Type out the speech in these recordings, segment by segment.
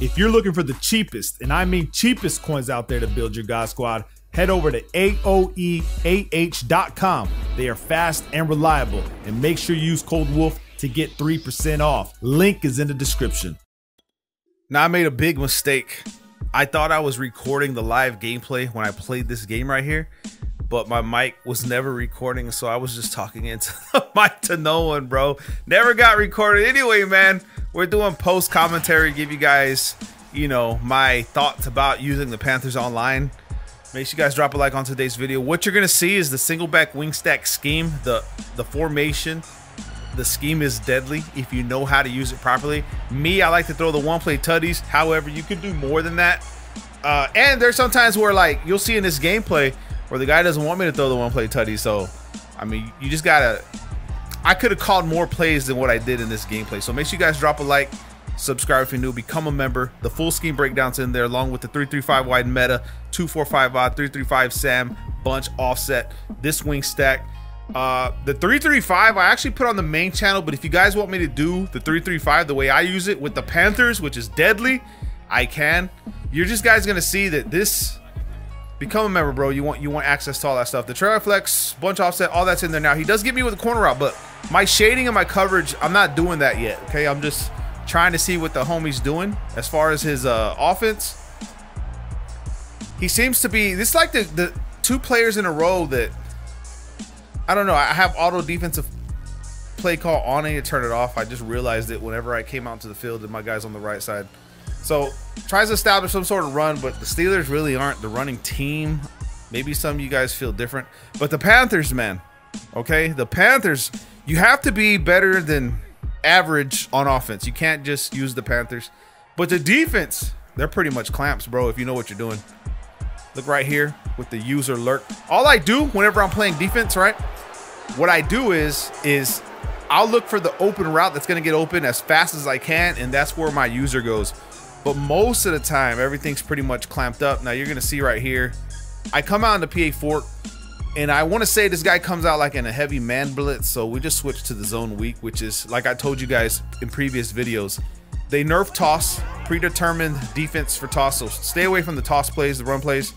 If you're looking for the cheapest, and I mean cheapest coins out there to build your God Squad, head over to AOEAH.com. They are fast and reliable, and make sure you use code WOLFE to get 3% off. Link is in the description. Now, I made a big mistake. I thought I was recording the live gameplay when I played this game right here, but my mic was never recording, so I was just talking into the mic to no one, bro. Never got recorded. Anyway, man, we're doing post commentary, give you guys, you know, my thoughts about using the Panthers online. Make sure you guys drop a like on today's video. What you're gonna see is the single back wing stack scheme, the the formation. The scheme is deadly if you know how to use it properly. Me, I like to throw the one play tutties. However, you can do more than that. Uh, and there's sometimes where like you'll see in this gameplay where the guy doesn't want me to throw the one play tutty. So, I mean, you just gotta I could have called more plays than what I did in this gameplay. So make sure you guys drop a like, subscribe if you're new, become a member. The full scheme breakdowns in there, along with the 335 wide meta, 245 odd, 335 Sam, bunch offset, this wing stack. Uh, the 335 I actually put on the main channel, but if you guys want me to do the 335 the way I use it with the Panthers, which is deadly, I can. You're just guys gonna see that this become a member, bro. You want you want access to all that stuff. The trailer flex, bunch offset, all that's in there now. He does get me with a corner route, but my shading and my coverage, I'm not doing that yet. Okay, I'm just trying to see what the homie's doing as far as his uh, offense. He seems to be this is like the the two players in a row that I don't know. I have auto defensive play call on. Need to turn it off. I just realized it whenever I came out to the field and my guys on the right side. So tries to establish some sort of run, but the Steelers really aren't the running team. Maybe some of you guys feel different, but the Panthers, man, okay, the Panthers, you have to be better than average on offense. You can't just use the Panthers, but the defense, they're pretty much clamps, bro. If you know what you're doing. Look right here with the user lurk. All I do whenever I'm playing defense, right? What I do is is I'll look for the open route that's going to get open as fast as I can, and that's where my user goes. But most of the time, everything's pretty much clamped up. Now you're gonna see right here, I come out in the PA Fork, and I want to say this guy comes out like in a heavy man blitz. So we just switched to the zone weak, which is like I told you guys in previous videos. They nerf toss, predetermined defense for toss. So stay away from the toss plays, the run plays.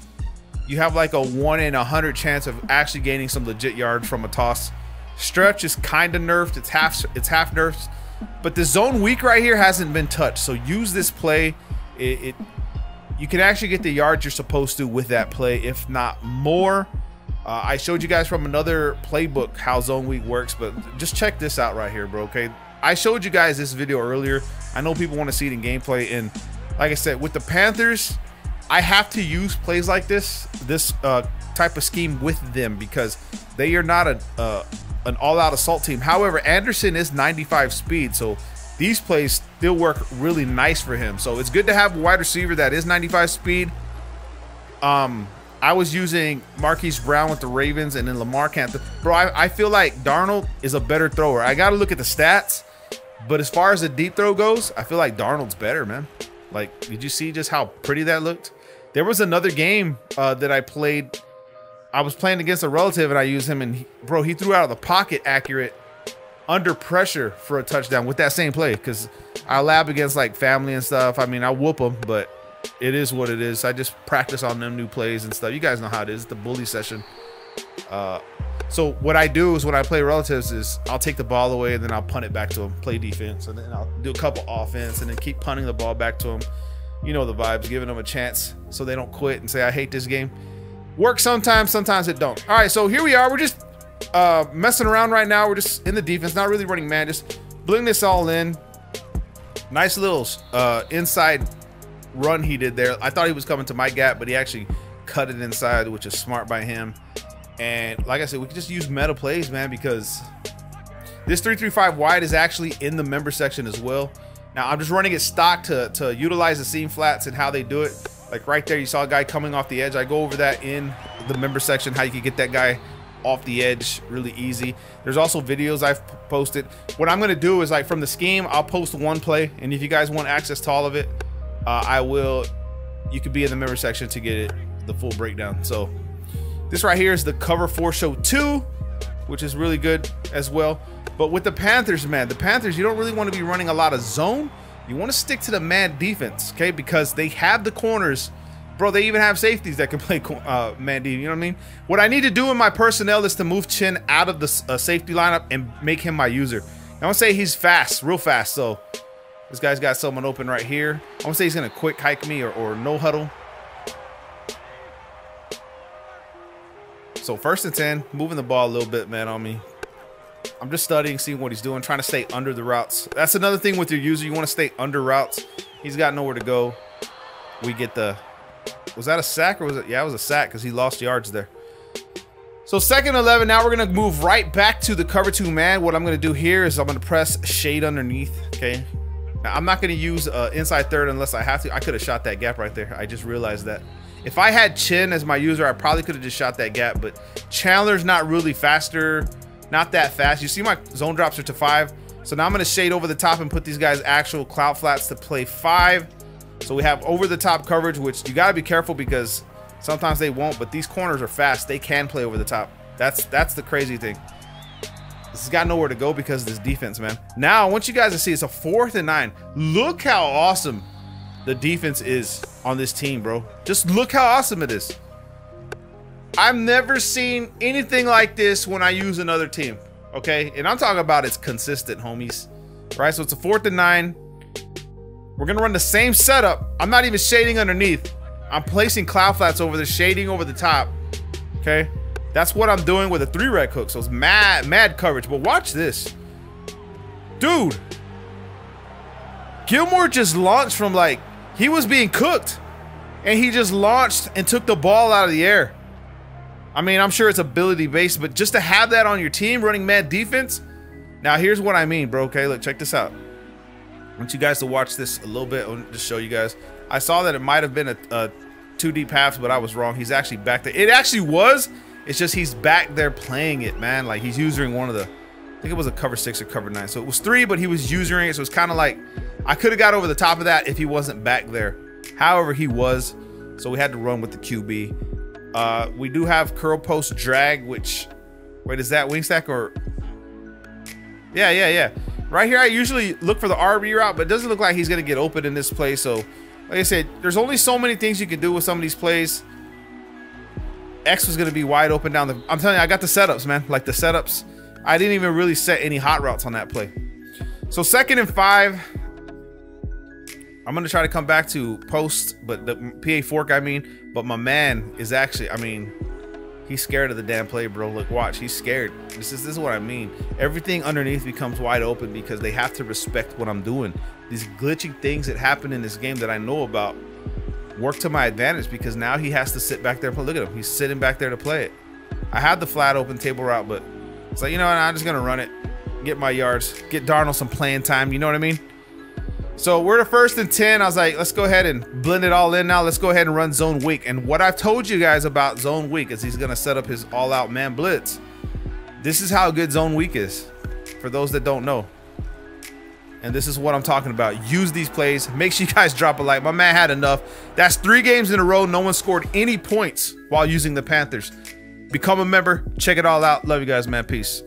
You have like a one in a hundred chance of actually gaining some legit yards from a toss. Stretch is kind of nerfed. It's half it's half nerfed. But the zone weak right here hasn't been touched. So use this play. It, it you can actually get the yards you're supposed to with that play, if not more. Uh, I showed you guys from another playbook how zone weak works, but just check this out right here, bro. Okay, I showed you guys this video earlier. I know people want to see it in gameplay, and like I said, with the Panthers, I have to use plays like this, this uh, type of scheme with them because they are not a, uh, an all-out assault team. However, Anderson is 95 speed, so these plays still work really nice for him. So it's good to have a wide receiver that is 95 speed. Um, I was using Marquise Brown with the Ravens and then Lamar Canton. Bro, I, I feel like Darnold is a better thrower. I got to look at the stats, but as far as the deep throw goes, I feel like Darnold's better, man. Like, did you see just how pretty that looked? There was another game uh, that I played I was playing against a relative and I used him and he, bro, he threw out of the pocket accurate under pressure for a touchdown with that same play because I lab against like family and stuff. I mean, I whoop them, but it is what it is. I just practice on them new plays and stuff. You guys know how it is. The bully session. Uh, so what I do is when I play relatives is I'll take the ball away and then I'll punt it back to them, play defense, and then I'll do a couple offense and then keep punting the ball back to them. You know the vibes, giving them a chance so they don't quit and say I hate this game. Work sometimes, sometimes it don't. All right, so here we are. We're just uh, messing around right now. We're just in the defense, not really running man. Just bling this all in. Nice little uh, inside run he did there. I thought he was coming to my gap, but he actually cut it inside, which is smart by him. And like I said, we can just use meta plays, man, because this 335 wide is actually in the member section as well. Now I'm just running it stock to, to utilize the seam flats and how they do it. Like right there, you saw a guy coming off the edge. I go over that in the member section, how you can get that guy off the edge really easy. There's also videos I've posted. What I'm gonna do is like from the scheme, I'll post one play, and if you guys want access to all of it, uh, I will. You could be in the member section to get it the full breakdown. So this right here is the cover four show two, which is really good as well. But with the Panthers, man, the Panthers, you don't really want to be running a lot of zone you want to stick to the man defense, okay? Because they have the corners. Bro, they even have safeties that can play uh, man defense, you know what I mean? What I need to do in my personnel is to move Chinn out of the uh, safety lineup and make him my user. I want to say he's fast, real fast, so this guy's got someone open right here. I'm gonna say he's to quick hike me or, or no huddle. So first and 10, moving the ball a little bit, man, on me. I'm just studying, seeing what he's doing, trying to stay under the routes. That's another thing with your user. You want to stay under routes. He's got nowhere to go. We get the... Was that a sack or was it? Yeah, it was a sack because he lost yards there. So second 11, now we're going to move right back to the cover two man. What I'm going to do here is I'm going to press shade underneath, okay? I'm not going to use uh, inside third unless I have to. I could have shot that gap right there. I just realized that. If I had Chinn as my user, I probably could have just shot that gap, but Chandler's not really faster, not that fast. You see my zone drops are to five. So now I'm gonna shade over the top and put these guys actual cloud flats to play five. So we have over the top coverage, which you gotta be careful because sometimes they won't, but these corners are fast. They can play over the top. That's that's the crazy thing. This has got nowhere to go because of this defense, man. Now, I want you guys to see it's a fourth and nine. Look how awesome the defense is on this team, bro. Just look how awesome it is. I've never seen anything like this when I use another team. Okay, and I'm talking about it's consistent, homies. Right, so it's a fourth and nine. We're gonna run the same setup. I'm not even shading underneath. I'm placing cloud flats over the shading over the top. Okay, that's what I'm doing with a three red hook. So it's mad, mad coverage. But watch this, dude. Gilmore just launched from like he was being cooked. And he just launched and took the ball out of the air. I mean, I'm sure it's ability based, but just to have that on your team running mad defense. Now, here's what I mean, bro. Okay, look, check this out. I want you guys to watch this a little bit. Just show you guys. I saw that it might have been a, a two deep half, but I was wrong. He's actually back there. It actually was. It's just he's back there playing it, man. Like he's using one of the, I think it was a cover six or cover nine. So it was three, but he was using it. So it's kind of like I could have got over the top of that if he wasn't back there. However, he was, so we had to run with the QB. Uh, we do have curl post drag, which, wait, is that wing stack or? Yeah, yeah, yeah. Right here, I usually look for the RB route, but it doesn't look like he's gonna get open in this play. So, like I said, there's only so many things you can do with some of these plays. X was gonna be wide open down the. I'm telling you, I got the setups, man. Like the setups. I didn't even really set any hot routes on that play. So second and five. I'm gonna try to come back to post, but the PA fork, I mean, but my man is actually, I mean, he's scared of the damn play, bro. Look, watch, he's scared. This is this is what I mean. Everything underneath becomes wide open because they have to respect what I'm doing. These glitching things that happen in this game that I know about work to my advantage because now he has to sit back there. Look at him, he's sitting back there to play it. I had the flat open table route, but it's like you know what? I'm just gonna run it, get my yards, get Darnold some playing time. You know what I mean? So we're the first and 10. I was like, let's go ahead and blend it all in now. Let's go ahead and run zone weak. And what I've told you guys about zone weak is he's going to set up his all out man blitz. This is how good zone weak is for those that don't know. And this is what I'm talking about. Use these plays. Make sure you guys drop a like. My man had enough. That's three games in a row. No one scored any points while using the Panthers. Become a member. Check it all out. Love you guys, man. Peace.